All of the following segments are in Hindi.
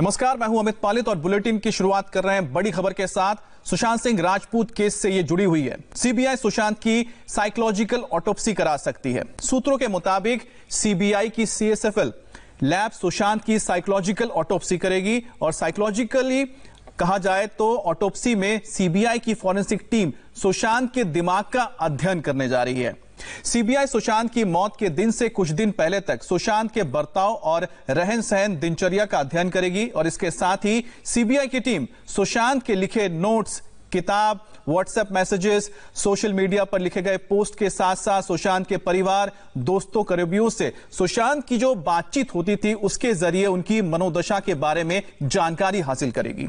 नमस्कार, मैं हूँ अमित पालित और बुलेटिन की शुरुआत कर रहे हैं बड़ी खबर के साथ। सुशांत सिंह राजपूत केस से ये जुड़ी हुई है। सीबीआई सुशांत की साइकोलॉजिकल ऑटोप्सी करा सकती है। सूत्रों के मुताबिक, सीबीआई की सीएसएफएल लैब सुशांत की साइकोलॉजिकल ऑटोप्सी करेगी और साइकोलॉजिकली कहा जाए तो ऑटोप्सी में सीबीआई की फॉरेंसिक टीम सुशांत के दिमाग का अध्ययन करने जा रही है। सीबीआई सुशांत की मौत के दिन से कुछ दिन पहले तक सुशांत के बर्ताव और रहन सहन दिनचर्या का अध्ययन करेगी और इसके साथ ही सीबीआई की टीम सुशांत के लिखे नोट्स, किताब, व्हाट्सएप मैसेजेस, सोशल मीडिया पर लिखे गए पोस्ट के साथ साथ सुशांत के परिवार, दोस्तों, करीबियों से सुशांत की जो बातचीत होती थी, उसके ज़रिए उनकी मनोदशा के बारे में जानकारी हासिल करेगी।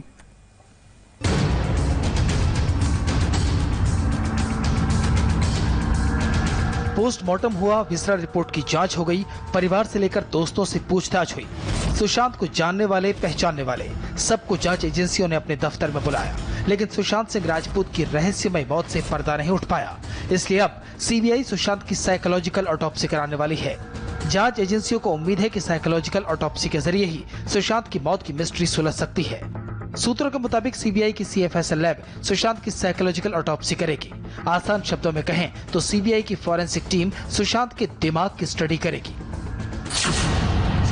पोस्टमार्टम हुआ, विसरा रिपोर्ट की जाँच हो गई, परिवार से लेकर दोस्तों से पूछताछ हुई। सुशांत को जानने वाले, पहचानने वाले, सबको जाँच एजेंसियों ने अपने दफ्तर में बुलाया। लेकिन सुशांत सिंह राजपूत की रहस्यमय मौत से पर्दा नहीं उठ पाया। इसलिए अब सीबीआई सुशांत की साइकोलॉजिकल ऑटोप्सी कराने वाली है। जाँच एजेंसियों को उम्मीद है कि साइकोलॉजिकल ऑटोप्सी के ज़रिए ही सुशांत की मौत की मिस्ट्री सुलझ सकती है। सूत्रों के मुताबिक सीबीआई की सीएफएसएल लैब सुशांत की साइकोलॉजिकल ऑटोप्सी करेगी। आसान शब्दों में कहें तो सीबीआई की फॉरेंसिक टीम सुशांत के दिमाग की स्टडी करेगी।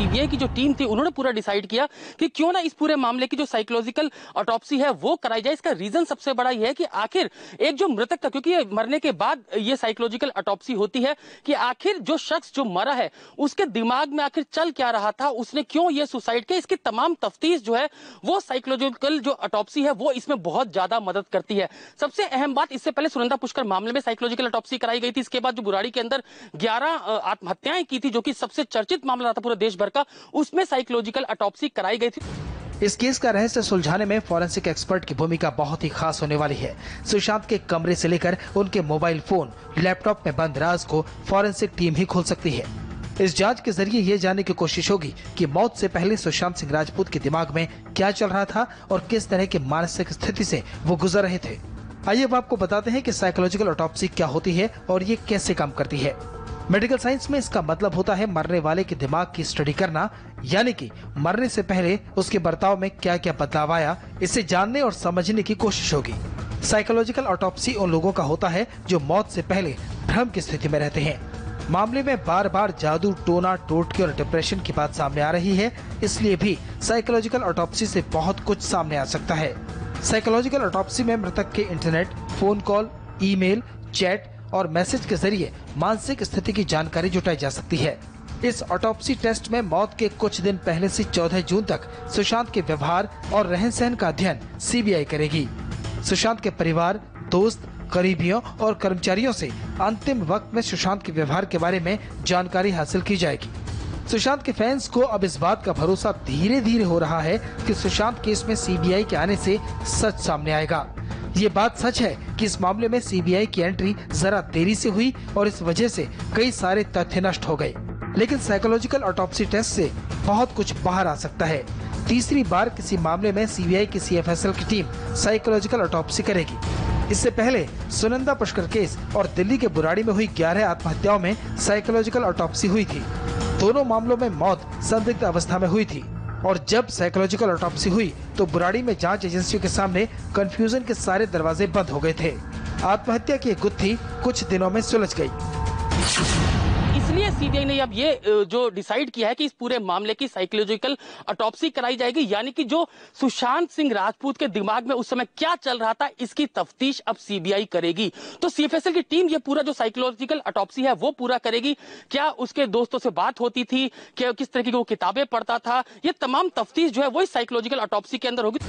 सीबीआई की जो टीम थी, उन्होंने पूरा डिसाइड किया कि क्यों ना इस पूरे मामले की जो साइकोलॉजिकल ऑटोप्सी है, वो कराई जाए। इसका रीजन सबसे बड़ा यह है कि आखिर एक जो मृतक था क्योंकि मरने के बाद ये साइकोलॉजिकल ऑटोप्सी होती है कि आखिर जो शख्स जो मरा है, उसके दिमाग में आखिर चल क्या रहा था? उसने क्यों ये सुसाइड किया? इसकी तमाम तफ्तीश जो है, वो साइकोलॉजिकल जो ऑटोप्सी है, वो इसमें बहुत ज़्यादा मदद करती है। सबसे अहम बात इससे पहले सुनंदा पुष्कर मामले में साइकोलॉजिकल ऑटोप्सी कराई गई थी। इसके बाद जो बुराड़ी के अंदर ग्यारह आत्महत्याएँ की थी, जो कि सबसे चर्चित मामला रहा था पूरे देश भर का उसमें साइकोलॉजिकल अटॉप्सी कराई गई थी। इस केस का रहस्य सुलझाने में फॉरेंसिक एक्सपर्ट की भूमिका बहुत ही खास होने वाली है। सुशांत के कमरे से लेकर उनके मोबाइल फ़ोन लैपटॉप में बंद राज को फॉरेंसिक टीम ही खोल सकती है। इस जाँच के ज़रिए ये जानने की कोशिश होगी कि मौत से पहले सुशांत सिंह राजपूत के दिमाग में क्या चल रहा था और किस तरह की मानसिक स्थिति से वो गुजर रहे थे। आइए अब आपको बताते हैं कि साइकोलॉजिकल ऑटोप्सी क्या होती है और ये कैसे काम करती है। मेडिकल साइंस में इसका मतलब होता है मरने वाले के दिमाग की स्टडी करना यानी कि मरने से पहले उसके बर्ताव में क्या क्या बदलाव आया इसे जानने और समझने की कोशिश होगी। साइकोलॉजिकल ऑटोप्सी उन लोगों का होता है जो मौत से पहले भ्रम की स्थिति में रहते हैं। मामले में बार बार जादू टोना टोटके और डिप्रेशन की बात सामने आ रही है इसलिए भी साइकोलॉजिकल ऑटोप्सी से बहुत कुछ सामने आ सकता है। साइकोलॉजिकल ऑटोप्सी में मृतक के internet phone call email, chat और मैसेज के ज़रिए मानसिक स्थिति की जानकारी जुटाई जा सकती है। इस ऑटोप्सी टेस्ट में मौत के कुछ दिन पहले से 14 जून तक सुशांत के व्यवहार और रहन सहन का अध्ययन सीबीआई करेगी। सुशांत के परिवार, दोस्त करीबियों और कर्मचारियों से अंतिम वक्त में सुशांत के व्यवहार के बारे में जानकारी हासिल की जाएगी। सुशांत के फैंस को अब इस बात का भरोसा धीरे धीरे हो रहा है कि सुशांत केस में सीबीआई के आने से सच सामने आएगा। ये बात सच है कि इस मामले में सीबीआई की एंट्री जरा देरी से हुई और इस वजह से कई सारे तथ्य नष्ट हो गए। लेकिन साइकोलॉजिकल ऑटोप्सी टेस्ट से बहुत कुछ बाहर आ सकता है। तीसरी बार किसी मामले में सीबीआई की सीएफएसएल की टीम साइकोलॉजिकल ऑटोप्सी करेगी। इससे पहले सुनंदा पुष्कर केस और दिल्ली के बुराड़ी में हुई ग्यारह आत्महत्याओं में साइकोलॉजिकल ऑटोप्सी हुई थी। दोनों मामलों में मौत संदिग्ध अवस्था में हुई थी। और जब साइकोलॉजिकल ऑटोपसी हुई तो बुराड़ी में जाँच एजेंसियों के सामने कंफ्यूजन के सारे दरवाजे बंद हो गए थे। आत्महत्या की गुत्थी कुछ दिनों में सुलझ गई। इसलिए सीबीआई ने अब ये जो डिसाइड किया है कि इस पूरे मामले की साइकोलॉजिकल अटॉप्सी कराई जाएगी, यानी कि जो सुशांत सिंह राजपूत के दिमाग में उस समय क्या चल रहा था, इसकी तफ्तीश अब सीबीआई करेगी। तो सीएफएसएल की टीम ये पूरा जो साइकोलॉजिकल अटॉप्सी है, वो पूरा करेगी। क्या उसके दोस्तों से बात होती थी? क्या किस तरह की वो किताबें पढ़ता था? ये तमाम तफ्तीश जो है वो साइकोलॉजिकल अटॉप्सी के अंदर होगी।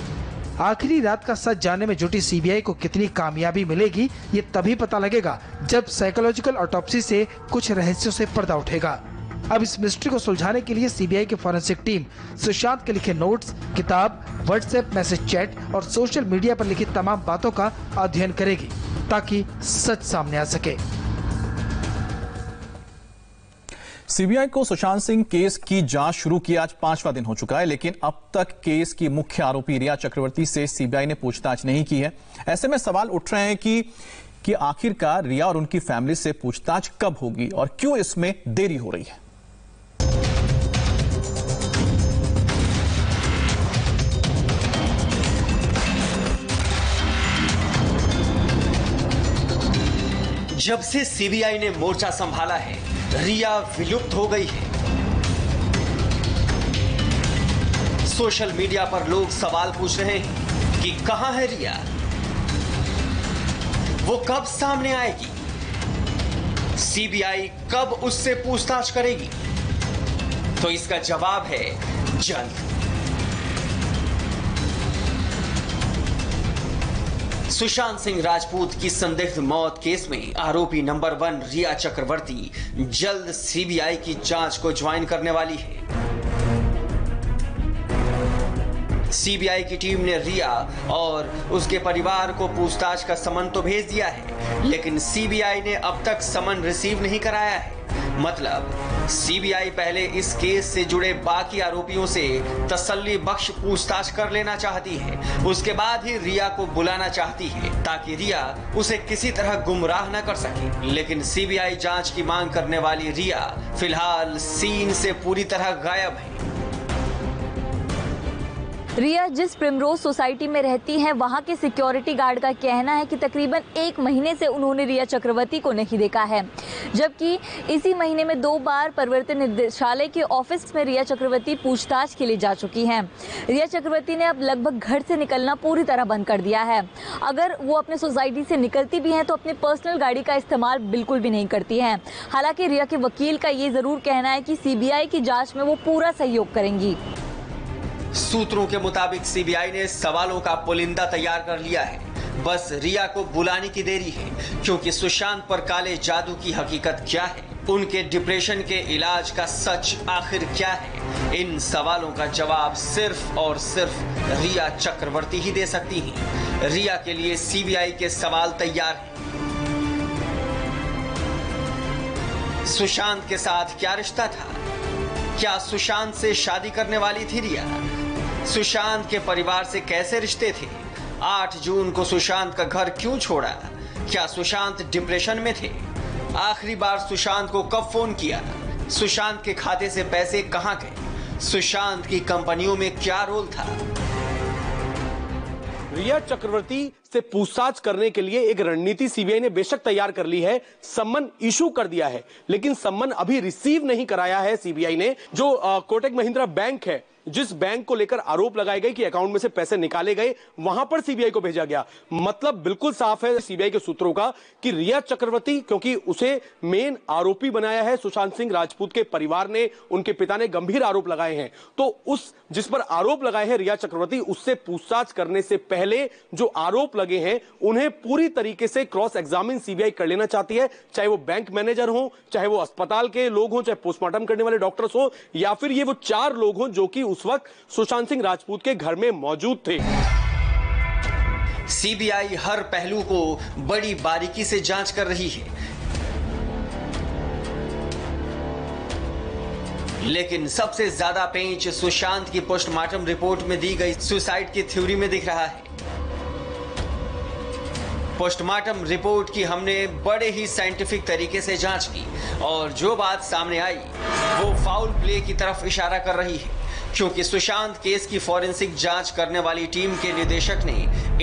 आखिरी रात का सच जानने में जुटी सीबीआई को कितनी कामयाबी मिलेगी, ये तभी पता लगेगा जब साइकोलॉजिकल ऑटोप्सी से कुछ रहस्यों से पर्दा उठेगा। अब इस मिस्ट्री को सुलझाने के लिए सीबीआई की फॉरेंसिक टीम सुशांत के लिखे नोट्स किताब व्हाट्सएप मैसेज चैट और सोशल मीडिया पर लिखी तमाम बातों का अध्ययन करेगी ताकि सच सामने आ सके। सीबीआई को सुशांत सिंह केस की जाँच शुरू की आज पांचवा दिन हो चुका है, लेकिन अब तक केस की मुख्य आरोपी रिया चक्रवर्ती से सीबीआई ने पूछताछ नहीं की है। ऐसे में सवाल उठ रहे हैं कि कि आखिरकार रिया और उनकी फैमिली से पूछताछ कब होगी और क्यों इसमें देरी हो रही है? जब से सीबीआई ने मोर्चा संभाला है रिया विलुप्त हो गई है। सोशल मीडिया पर लोग सवाल पूछ रहे हैं कि कहाँ है रिया? वो कब सामने आएगी? सीबीआई कब उससे पूछताछ करेगी? तो इसका जवाब है जल्द। सुशांत सिंह राजपूत की संदिग्ध मौत केस में आरोपी नंबर वन रिया चक्रवर्ती जल्द सीबीआई की जाँच को ज्वाइन करने वाली है। सीबीआई की टीम ने रिया और उसके परिवार को पूछताछ का समन तो भेज दिया है, लेकिन सीबीआई ने अब तक समन रिसीव नहीं कराया है। मतलब सीबीआई पहले इस केस से जुड़े बाकी आरोपियों से तसल्ली बख्श पूछताछ कर लेना चाहती है। उसके बाद ही रिया को बुलाना चाहती है, ताकि रिया उसे किसी तरह गुमराह न कर सके। लेकिन सीबीआई जाँच की मांग करने वाली रिया फ़िलहाल सीन से पूरी तरह गायब है। रिया, जिस प्रिमरोज सोसाइटी में रहती हैं, वहाँ के सिक्योरिटी गार्ड का कहना है कि तकरीबन एक महीने से उन्होंने रिया चक्रवर्ती को नहीं देखा है। जबकि इसी महीने में दो बार परिवर्तन निदेशालय के ऑफ़िस में रिया चक्रवर्ती पूछताछ के लिए जा चुकी हैं। रिया चक्रवर्ती ने अब लगभग घर से निकलना पूरी तरह बंद कर दिया है। अगर वो अपने सोसाइटी से निकलती भी हैं तो अपने पर्सनल गाड़ी का इस्तेमाल बिल्कुल भी नहीं करती हैं। हालाँकि रिया के वकील का ये ज़रूर कहना है कि सीबीआई की जाँच में वो पूरा सहयोग करेंगी। सूत्रों के मुताबिक सीबीआई ने सवालों का पुलिंदा तैयार कर लिया है। बस रिया को बुलाने की देरी है, क्योंकि सुशांत पर काले जादू की हकीकत क्या है? उनके डिप्रेशन के इलाज का सच आखिर क्या है? इन सवालों का जवाब सिर्फ़ और सिर्फ़ रिया चक्रवर्ती ही दे सकती हैं। रिया के लिए सीबीआई के सवाल तैयार हैं। सुशांत के साथ क्या रिश्ता था? क्या सुशांत से शादी करने वाली थी रिया? सुशांत के परिवार से कैसे रिश्ते थे? 8 जून को सुशांत का घर क्यों छोड़ा? क्या सुशांत डिप्रेशन में थे? आखिरी बार सुशांत को कब फ़ोन किया? सुशांत के खाते से पैसे कहाँ गए? सुशांत की कंपनियों में क्या रोल था? रिया चक्रवर्ती से पूछताछ करने के लिए एक रणनीति सीबीआई ने बेशक तैयार कर ली है। सम्मन इशू कर दिया है, लेकिन सम्मन अभी रिसीव नहीं कराया है सीबीआई ने, जो कोटक महिंद्रा बैंक है। जिस बैंक को लेकर आरोप लगाए गए कि अकाउंट में से पैसे निकाले गए, वहाँ पर सीबीआई को भेजा गया। मतलब बिल्कुल साफ़ है सीबीआई के सूत्रों का कि रिया चक्रवर्ती, क्योंकि उसे मेन आरोपी बनाया है सुशांत सिंह राजपूत के परिवार ने, उनके पिता ने गंभीर आरोप लगाए हैं। तो उस, जिस पर आरोप लगाए हैं रिया चक्रवर्ती, उससे पूछताछ करने से पहले जो आरोप लगे हैं, उन्हें पूरी तरीके से क्रॉस एग्जामिन सीबीआई कर लेना चाहती है, चाहे वो बैंक मैनेजर हो, चाहे वो अस्पताल के लोग हो, चाहे पोस्टमार्टम करने वाले डॉक्टर्स हो, या फिर ये वो चार लोग हो जो कि उस वक्त सुशांत सिंह राजपूत के घर में मौजूद थे। सीबीआई हर पहलू को बड़ी बारीकी से जाँच कर रही है। लेकिन सबसे ज़्यादा पेंच सुशांत की पोस्टमार्टम रिपोर्ट में दी गई सुसाइड की थ्योरी में दिख रहा है। पोस्टमार्टम रिपोर्ट की हमने बड़े ही साइंटिफिक तरीके से जाँच की और जो बात सामने आई, वो फाउल प्ले की तरफ़ इशारा कर रही है। क्योंकि सुशांत केस की फॉरेंसिक जाँच करने वाली टीम के निदेशक ने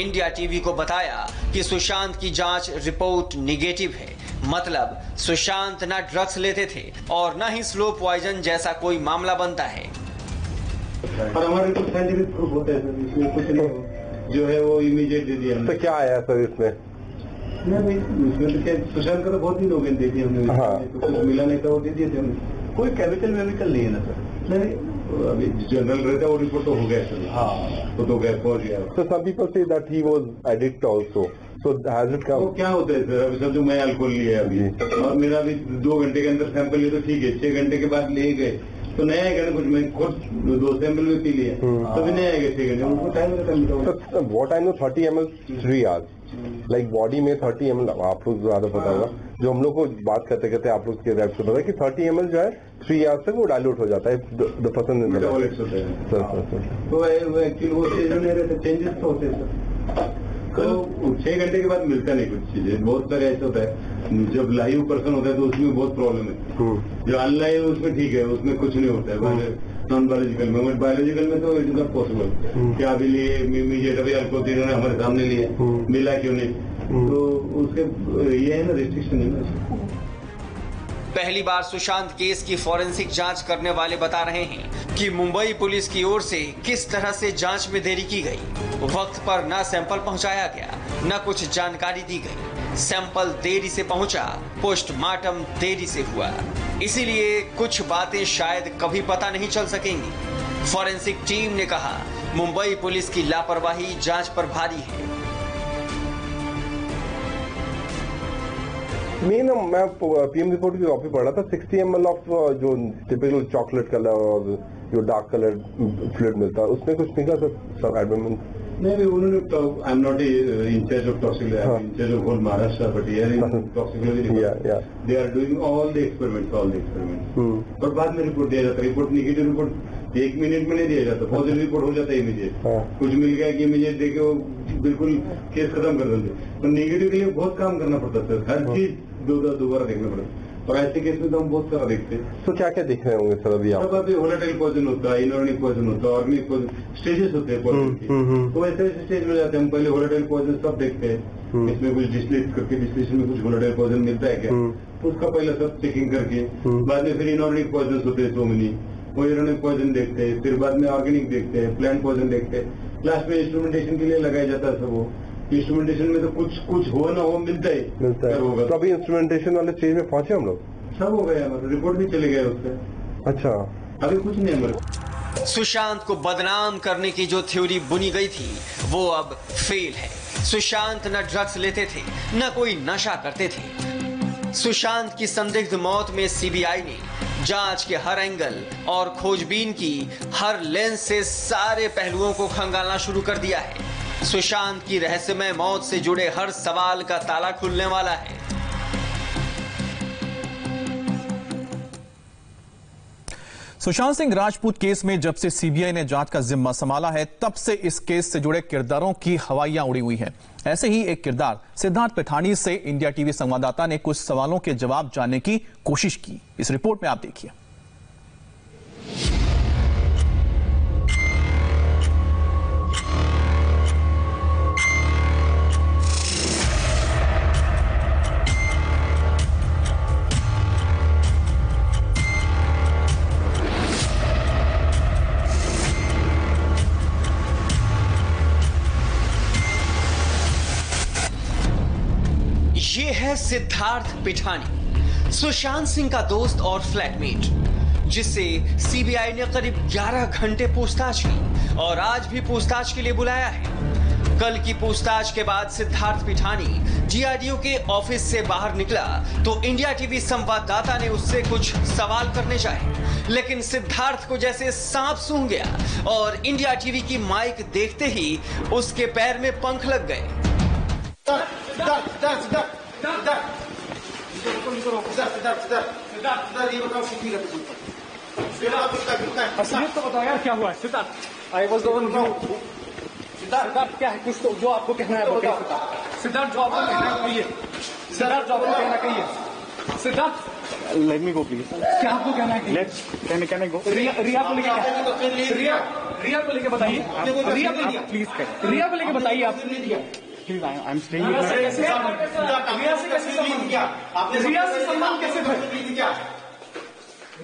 इंडिया टीवी को बताया कि सुशांत की जाँच रिपोर्ट निगेटिव है। मतलब सुशांत ना ड्रग्स लेते थे और न ही स्लो पॉइजन जैसा कोई मामला बनता है। पर हमारे कुछ साइंटिफिक प्रूफ होता है सर इसमें कुछ नहीं जो है वो इमीडिएट दे दिया तो क्या आया सर इसमें? नहीं भाई उसमें तो क्या सुशांत का तो बहुत ही लोग दे दिए हमने। हाँ। तो कुछ मिला नहीं था वो दे दिए थे हमने। कोई केमिकल वेमिकल नहीं है ना सर? नहीं अभी जनरल रहता है वो रिपोर्ट तो हो गया सर हाँ। तो तो गया पहुँच गया So some people say that he was addict also. So has it वो क्या होता है सर? अभी समझो मैं अल्कोहल लिया है अभी। और मेरा अभी दो घंटे के अंदर सैंपल लिया तो ठीक है छह घंटे के बाद ले गए। तो नया आएगा ना कुछ? मैं खुद दो सैंपल में पी लिया। तो भी नहीं आएगा छह घंटे? उनको टाइम रहता है So what I know 30 ml three body में 30 ml आप लोग ज़्यादा पता होगा जो हम लोग को बात करते करते आप लोग के रैप से पता है कि 30 ml जो है थ्री आवर्स तक वो डाइल्यूट हो जाता है। द पर्सन सर तो एक्चुअली वो चेंजेस तो होते हैं सर। तो छह घंटे के बाद मिलता नहीं कुछ चीज़ें। बहुत सारे ऐसे होता है जब लाइव पर्सन होता है तो उसमें बहुत प्रॉब्लम है। जो अनलाइव उसमें ठीक है उसमें कुछ नहीं होता है। नॉन बायोलॉजिकल में। बट बायोलॉजिकल में तो इट इज़ नॉट पॉसिबल कि अभी लिए इमीडिएट अभी आपको तीनों ने हमारे सामने लिया मिला क्यों नहीं? तो उसके ये है ना रिस्ट्रिक्शन है। ना पहली बार सुशांत केस की फॉरेंसिक जाँच करने वाले बता रहे हैं कि मुंबई पुलिस की ओर से किस तरह से जाँच में देरी की गई। वक्त पर न सैंपल पहुँचाया गया न कुछ जानकारी दी गई। सैंपल देरी से पहुँचा पोस्टमार्टम देरी से हुआ। इसीलिए कुछ बातें शायद कभी पता नहीं चल सकेंगी। फॉरेंसिक टीम ने कहा, मुंबई पुलिस की लापरवाही जाँच पर भारी है। मेन, मैं पीएम रिपोर्ट की कॉपी पढ़ रहा था 60 एम ऑफ़ जो टिपिकल चॉकलेट कलर और जो डार्क कलर फ्लूड मिलता है उसमें कुछ निकला सर सब एडमिट नहीं नहीं उन्होंने I am not incharge of toxicology incharge of whole Maharashtra but here in Yeah, toxicology yeah. They are doing all the experiments all the experiments और बाद में रिपोर्ट दिया जाता है रिपोर्ट निगेटिव रिपोर्ट एक मिनट में नहीं दिया जाता पॉजिटिव रिपोर्ट हो जाता है इमीडिएट हाँ। कुछ मिल गया कि इमीडिएट देके वो बिल्कुल केस खत्म कर देते तो निगेटिव के लिए बहुत काम करना पड़ता है सर। हर चीज़ दो दोबारा देखना पड़ता है। और ऐसे केस में तो हम बहुत सारा देखते हैं। तो क्या क्या देख रहे होंगे सर अभी आप? अभी वोलेटाइल पॉइजन होता है इनऑर्गेनिक पॉइजन होता है ऑर्गेनिक पॉइजन स्टेजेस होते हैं पॉइजन के। हम्म, हम्म। तो ऐसे ऐसे स्टेज में जाते हैं हम पहले वोलेटाइल पॉइजन सब देखते हैं। इसमें कुछ डिस्लेट करके डिस्लेशन में कुछ वोलेटाइल पॉइजन मिलता है क्या? उसका पहले सब चेकिंग करके बाद में फिर इनऑर्गेनिक पॉइजन होते हैं सो मेनी वो इनऑर्गेनिक पॉइजन देखते हैं फिर बाद में ऑर्गेनिक देखते हैं प्लांट पॉइजन देखते हैं। लास्ट में इंस्ट्रूमेंटेशन के लिए लगाया जाता है सब वो। इंस्ट्रूमेंटेशन में तो कुछ कुछ हो ना हो मिलता है। मिलता है। तो अभी इंस्ट्रूमेंटेशन वाले स्टेज में पहुँचे हम लोग? सब हो गया मतलब रिपोर्ट भी चले गए उससे। अच्छा। अभी कुछ नहीं है हमारे सुशांत को बदनाम करने की जो थ्योरी बुनी गई थी वो अब फेल है। सुशांत न ड्रग्स लेते थे न कोई नशा करते थे। सुशांत की संदिग्ध मौत में सीबीआई ने जाँच के हर एंगल और खोजबीन की हर लेंस से सारे पहलुओं को खंगालना शुरू कर दिया है। सुशांत की रहस्यमय मौत से जुड़े हर सवाल का ताला खुलने वाला है। सुशांत सिंह राजपूत केस में जब से सीबीआई ने जाँच का जिम्मा संभाला है, तब से इस केस से जुड़े किरदारों की हवाइयाँ उड़ी हुई हैं। ऐसे ही एक किरदार, सिद्धार्थ पिठानी से इंडिया टीवी संवाददाता ने कुछ सवालों के जवाब जानने की कोशिश की। इस रिपोर्ट में आप देखिए। ये है सिद्धार्थ पिठानी, सुशांत सिंह का दोस्त और फ्लैटमेट जिससे सीबीआई ने करीब 11 घंटे पूछताछ की और आज भी पूछताछ के लिए बुलाया है। कल की पूछताछ के बाद सिद्धार्थ पिठानी जीआरडीओ के ऑफ़िस से बाहर निकला तो इंडिया टीवी संवाददाता ने उससे कुछ सवाल करने चाहे लेकिन सिद्धार्थ को जैसे सांप सूंघ गया और इंडिया टीवी की माइक देखते ही उसके पैर में पंख लग गए। तो यार क्या हुआ है सिद्धार्थ सिद्धार्थ क्या है कुछ तो जो आपको कहना है कहिए सिद्धार्थ आपको कहना है कहिए सिद्धार्थ जो आपको कहना है कहिए Siddharth Let me go, please. क्या आपको कहना है रिया रिया को लेके रिया रिया को लेके बताइए रिया can. रिया को लेके बताइए आप Please, I am staying with Rhea से कैसे संबंध किया? आपने रिया से संबंध कैसे क्या?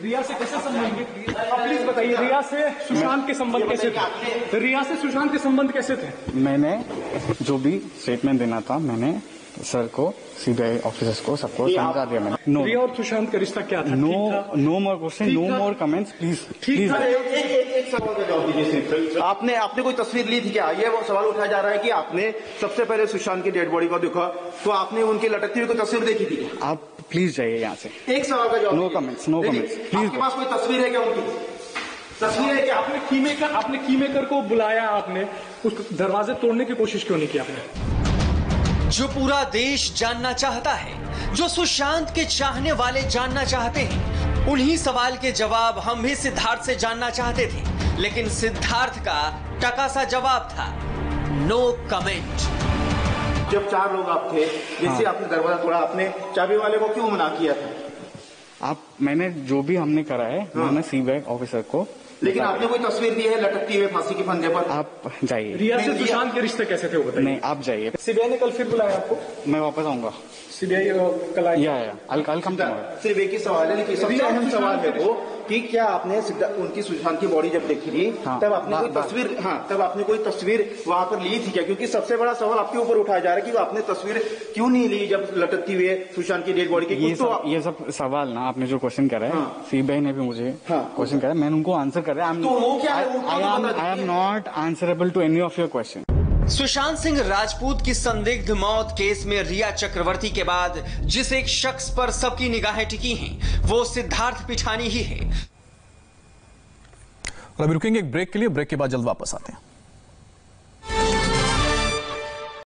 रिया से कैसे संबंध? आप प्लीज़ बताइए रिया से सुशांत के संबंध कैसे थे? रिया से सुशांत के संबंध कैसे थे? मैंने जो भी स्टेटमेंट देना था मैंने सर को सीबीआई ऑफिसर्स को सबको समझा दिया मैंने। नो और सुशांत का रिश्ता क्या था? No no more question no more comments please please था? एक सवाल का जवाब आपने आपने कोई तस्वीर ली थी क्या? ये वो सवाल उठाया जा रहा है कि आपने सबसे पहले सुशांत की डेड बॉडी को देखा तो आपने उनकी लटकती हुई कोई तस्वीर देखी थी आप प्लीज़ जाइए यहाँ से। एक सवाल का जवाब no comments no comments. Please आपके पास कोई तस्वीर है क्या उनकी? तस्वीर है क्या आपने की मेकर आपने की मेकर को बुलाया आपने उस दरवाजे तोड़ने की कोशिश क्यों नहीं की आपने? जो पूरा देश जानना चाहता है जो सुशांत के चाहने वाले जानना चाहते हैं उन्हीं सवाल के जवाब हम भी सिद्धार्थ से जानना चाहते थे। लेकिन सिद्धार्थ का टका सा जवाब था नो कमेंट जब चार लोग आप थे जिससे आपने दरवाज़ा तोड़ा आपने चाबी वाले को क्यों मना किया था? आप मैंने जो भी हमने करा है हाँ। मैंने सीबीआई ऑफिसर को लेकिन आपने कोई तस्वीर दी है लटकती हुए फांसी के फंदे पर? आप जाइए। रिया से सुशांत के रिश्ते कैसे थे वो बताइए। नहीं आप जाइए। सीबीआई ने कल फिर बुलाया आपको? मैं वापस आऊँगा। सीबीआई कल आई या या अल कल कम सिर्फ़ एक ही सवाल है लेकिन सबसे अहम सवाल है वो कि क्या आपने उनकी सुशांत की बॉडी जब देखी थी हाँ, तब आपने कोई तस्वीर हाँ तब आपने कोई तस्वीर वहाँ पर ली थी क्या क्योंकि सबसे बड़ा सवाल आपके ऊपर उठाया जा रहा है कि आपने तस्वीर क्यों नहीं ली जब लटकती हुई है सुशांत की डेड बॉडी की ये तो सब ये सब सवाल ना आपने जो क्वेश्चन करा है हाँ। सीबीआई ने भी मुझे हाँ। क्वेश्चन करा है मैंने उनको आंसर करा है क्या है? I am I. Not answerable to any of your question Sushant Singh Rajput की संदिग्ध मौत केस में रिया चक्रवर्ती के बाद जिस एक शख्स पर सबकी निगाहें टिकी हैं, वो सिद्धार्थ पिठानी ही है। और अभी रुकेंगे एक ब्रेक के लिए, ब्रेक के बाद जल्द वापस आते हैं।